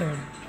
bed.